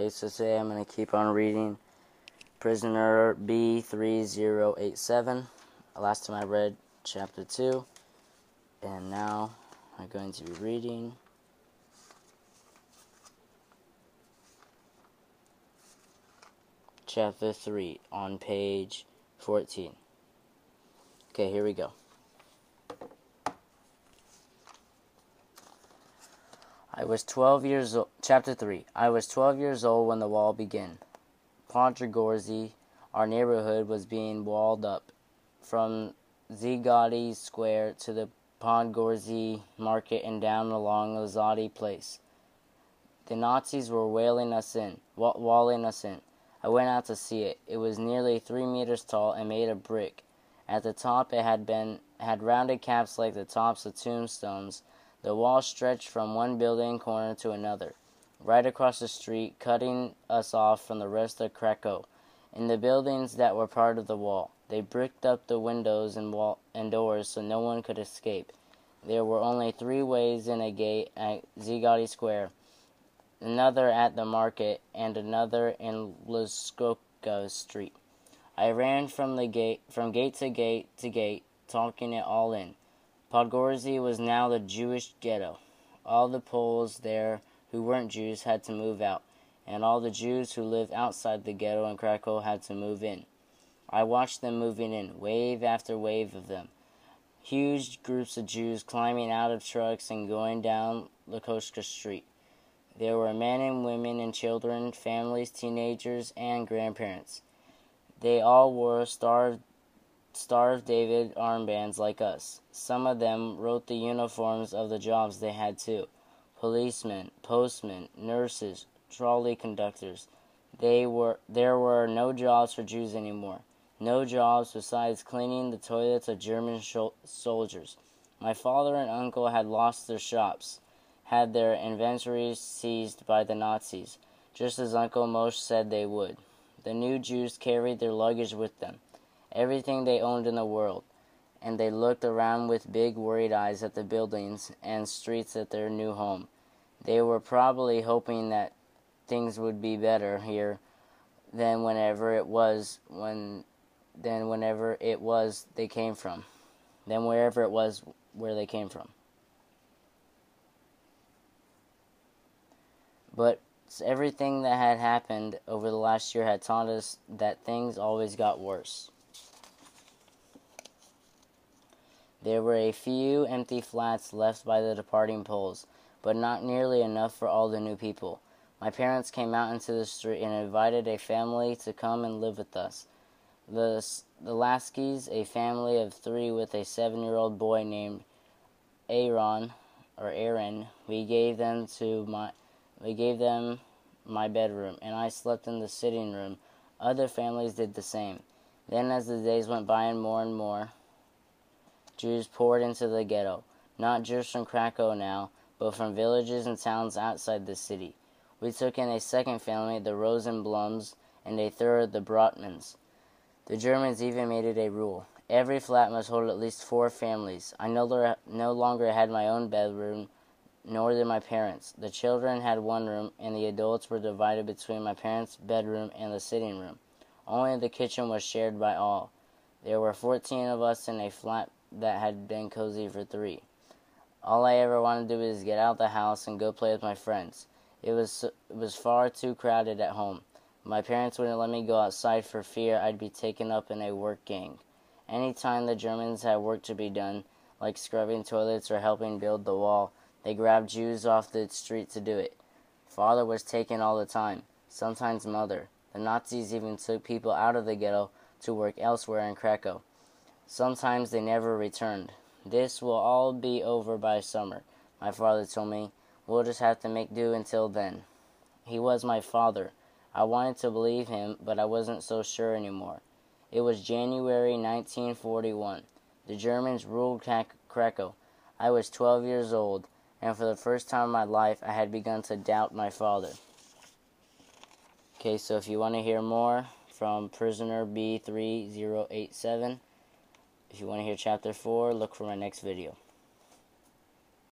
Okay, so today I'm going to keep on reading Prisoner B3087. Last time I read chapter 2, and now I'm going to be reading chapter 3 on page 14. Okay, here we go. I was 12 years old. Chapter 3. I was 12 years old when the wall began. Podgorze, our neighborhood, was being walled up. From Zgody Square to the Podgorze Market and down along Azadi Place. The Nazis were wailing us in, walling us in. I went out to see it. It was nearly three meters tall and made of brick. At the top, it had been had rounded caps like the tops of tombstones the wall stretched from one building corner to another, right across the street, cutting us off from the rest of Krakow. In the buildings that were part of the wall, they bricked up the windows and, wall- and doors so no one could escape. There were only three ways in a gate at Zgody Square, another at the market, and another in Luskoka Street. I ran from the gate from gate to gate to gate, talking it all in. Podgorze was now the Jewish ghetto. All the Poles there who weren't Jews had to move out, and all the Jews who lived outside the ghetto in Krakow had to move in. I watched them moving in, wave after wave of them. Huge groups of Jews climbing out of trucks and going down Lukoshka Street. There were men and women and children, families, teenagers, and grandparents. They all wore starved Star of David armbands like us. Some of them wrote the uniforms of the jobs they had too policemen, postmen, nurses, trolley conductors. They were, there were no jobs for Jews anymore. No jobs besides cleaning the toilets of German soldiers. My father and uncle had lost their shops, had their inventories seized by the Nazis, just as Uncle Moshe said they would. The new Jews carried their luggage with them everything they owned in the world, and they looked around with big worried eyes at the buildings and streets at their new home. They were probably hoping that things would be better here than whenever it was when than whenever it was they came from. Than wherever it was where they came from. But everything that had happened over the last year had taught us that things always got worse. There were a few empty flats left by the departing Poles, but not nearly enough for all the new people. My parents came out into the street and invited a family to come and live with us. The, the Laskys, a family of three with a seven year old boy named Aaron, or Aaron, we gave them to my we gave them my bedroom, and I slept in the sitting room. Other families did the same. Then, as the days went by and more and more, Jews poured into the ghetto, not just from Krakow now, but from villages and towns outside the city. We took in a second family, the Rosenblums, and a third, the Brotmans. The Germans even made it a rule. Every flat must hold at least four families. I no, no longer had my own bedroom, nor did my parents. The children had one room, and the adults were divided between my parents' bedroom and the sitting room. Only the kitchen was shared by all. There were 14 of us in a flat that had been cozy for three. All I ever wanted to do was get out of the house and go play with my friends. It was it was far too crowded at home. My parents wouldn't let me go outside for fear I'd be taken up in a work gang. Any time the Germans had work to be done, like scrubbing toilets or helping build the wall, they grabbed Jews off the street to do it. Father was taken all the time, sometimes mother. The Nazis even took people out of the ghetto to work elsewhere in Krakow. Sometimes they never returned. This will all be over by summer, my father told me. We'll just have to make do until then. He was my father. I wanted to believe him, but I wasn't so sure anymore. It was January 1941. The Germans ruled Krakow. I was 12 years old, and for the first time in my life, I had begun to doubt my father. Okay, so if you want to hear more from Prisoner B3087, if you want to hear chapter 4, look for my next video.